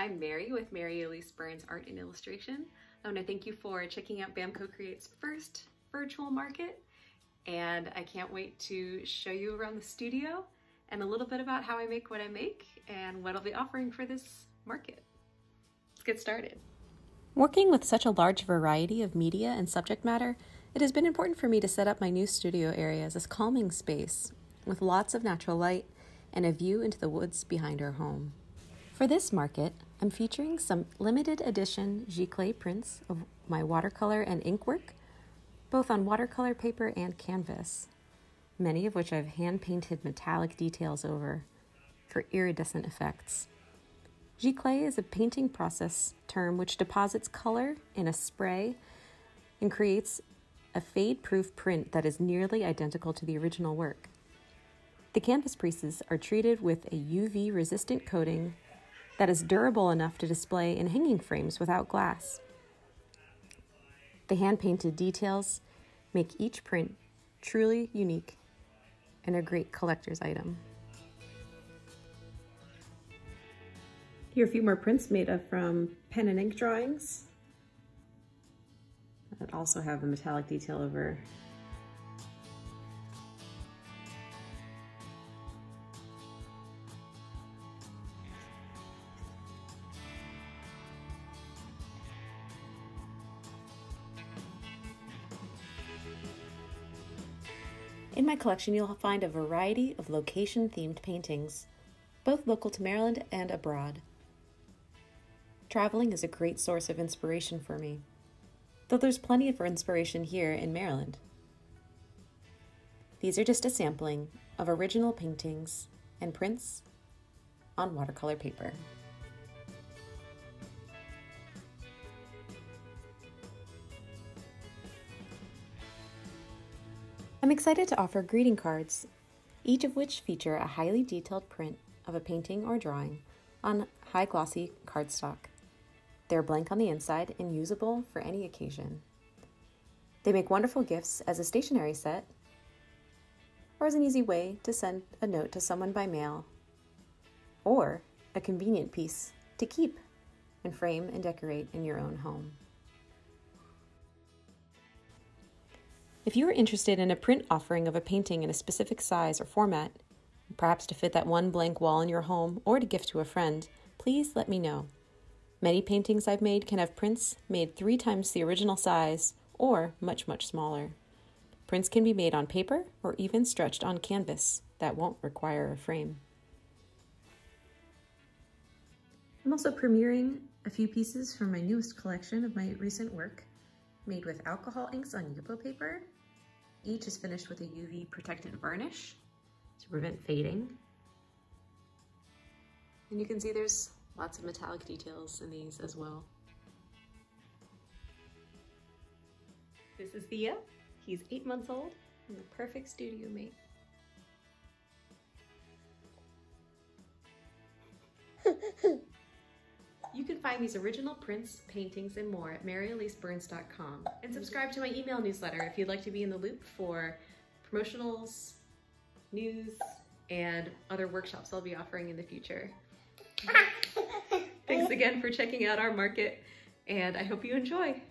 I'm Mary with Mary Elise Burns Art and Illustration. I want to thank you for checking out BaM Co-Create's first virtual market and I can't wait to show you around the studio and a little bit about how I make what I make and what I'll be offering for this market. Let's get started. Working with such a large variety of media and subject matter, it has been important for me to set up my new studio area as a calming space with lots of natural light and a view into the woods behind our home. For this market, I'm featuring some limited edition giclée prints of my watercolor and ink work, both on watercolor paper and canvas, many of which I've hand painted metallic details over for iridescent effects. Giclée is a painting process term which deposits color in a spray and creates a fade proof print that is nearly identical to the original work. The canvas pieces are treated with a UV resistant coating that is durable enough to display in hanging frames without glass. The hand painted details make each print truly unique and a great collector's item. Here are a few more prints made up from pen and ink drawings that also have a metallic detail over In my collection, you'll find a variety of location themed paintings, both local to Maryland and abroad. Traveling is a great source of inspiration for me, though there's plenty of inspiration here in Maryland. These are just a sampling of original paintings and prints on watercolor paper. I'm excited to offer greeting cards, each of which feature a highly detailed print of a painting or drawing on high glossy cardstock. They're blank on the inside and usable for any occasion. They make wonderful gifts as a stationery set or as an easy way to send a note to someone by mail or a convenient piece to keep and frame and decorate in your own home. If you are interested in a print offering of a painting in a specific size or format, perhaps to fit that one blank wall in your home or to gift to a friend, please let me know. Many paintings I've made can have prints made three times the original size or much, much smaller. Prints can be made on paper or even stretched on canvas that won't require a frame. I'm also premiering a few pieces from my newest collection of my recent work made with alcohol inks on Yupo paper. Each is finished with a UV protectant varnish to prevent fading. And you can see there's lots of metallic details in these as well. This is Thea. He's eight months old and the perfect studio mate. Find these original prints, paintings, and more at maryeliseburns.com. And subscribe to my email newsletter if you'd like to be in the loop for promotionals, news, and other workshops I'll be offering in the future. Thanks again for checking out our market, and I hope you enjoy.